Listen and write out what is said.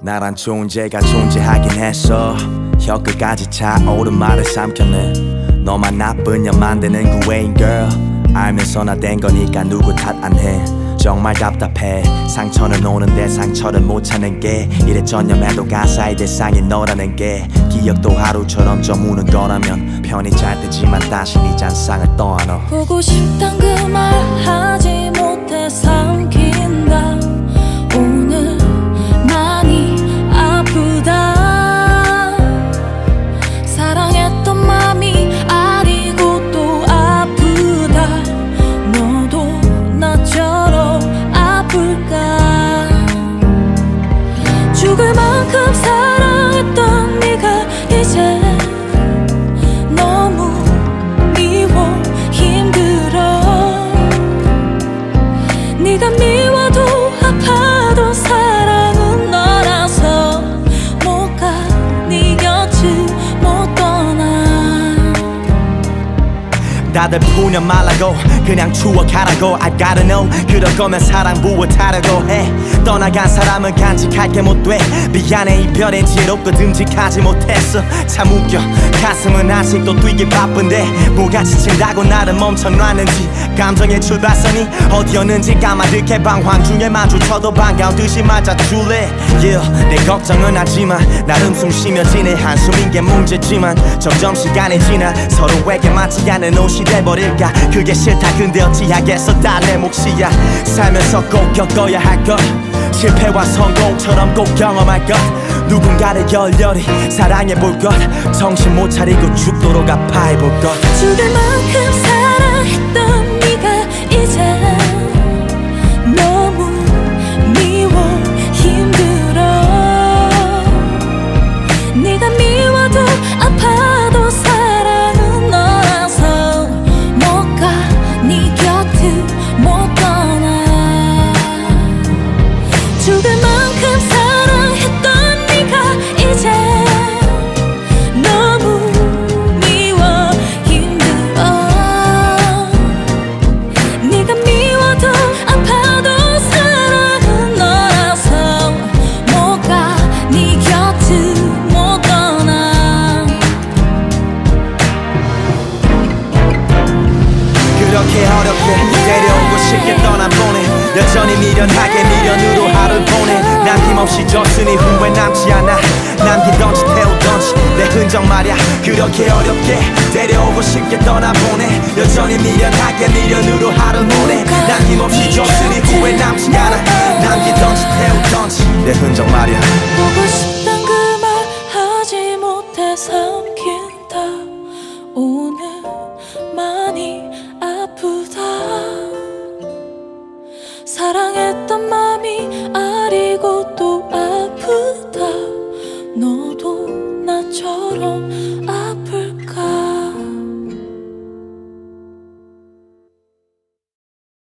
나란 존재가 존재하긴 했어. 혀 끝까지 차오른 말을 삼켰네. 너만 나쁜 년 만드는 그 외인 girl. 알면서 나 된 거니까 누구 탓 안 해. 정말 답답해. 상처는 오는데 상처를 못 찾는 게. 이래 전념해도 가사의 대상이 너라는 게. 기억도 하루처럼 저무는 거라면 편히 잘 테지만 다시 네 잔상을 떠안어 보고 싶단 그 말 하지 못해 삼 네가 미워도 아파도 다들 푸념 말라고 그냥 추억하라고 I gotta know 그럴 거면 사랑 무엇하려고 해. 떠나간 사람은 간직할 게 못 돼. 미안해 이별엔 지롭고 듬직하지 못했어. 참 웃겨. 가슴은 아직도 뛰기 바쁜데 뭐가 지친다고 나를 멈춰놨는지. 감정의 출발선이 어디였는지 까마득해. 방황 중에 마주쳐도 반가운 듯이 맞아줄래? Yeah, 내 걱정은 하지만 나름 숨 쉬며 지내. 한숨인 게 문제지만 점점 시간이 지나 서로에게 맞지 않는 옷이 돼버릴까? 그게 싫다. 근데 어찌하겠어? 다 내 몫이야. 살면서 꼭 겪어야 할 것. 실패와 성공처럼 꼭 경험할 것. 누군가를 열렬히 사랑해볼 것. 정신 못 차리고 죽도록 아파해볼 것. 죽을 만큼 어렵게 데려오고 싶게 떠나보내 여전히 미련하게 미련으로 하루 보내. 남김없이 줬으니 후회 남지 않아. 남기던지 태우던지 내 흔적 말야. 그렇게 어렵게 데려오고 싶게 떠나보내 여전히 미련하게 미련으로 하루 보내. 남김없이 줬으니 후회 남지 않아. 남기던지 태우던지 내 흔적 말야 사랑했던 마음이 아리고 또 아프다. 너도 나처럼